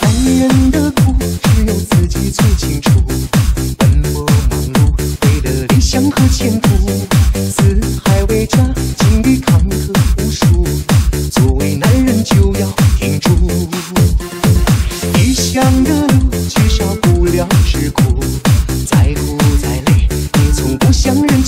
男人的苦只有自己最清楚奔波忙碌为了理想和前途。四海为家经历坎坷无数。作为男人就要挺住异乡的路缺少不了吃苦。再苦再累也从不想认。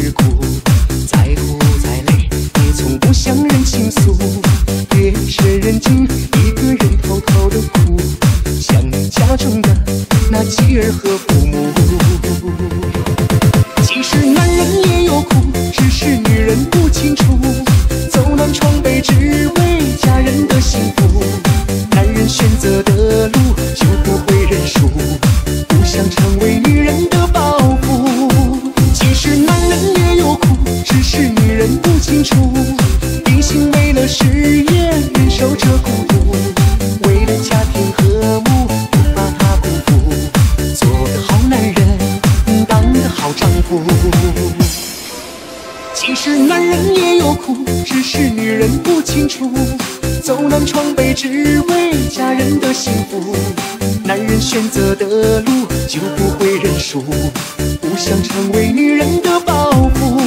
吃苦，再苦再累，也从不向人倾诉。夜深人静，一个人偷偷的哭，想念家中的那妻儿和父母。清楚，一心为了事业，忍受着孤独，为了家庭和睦，不把他辜负，做个好男人，当个好丈夫。其实男人也有苦，只是女人不清楚，走南闯北，只为家人的幸福。男人选择的路就不会认输，不想成为女人的包袱。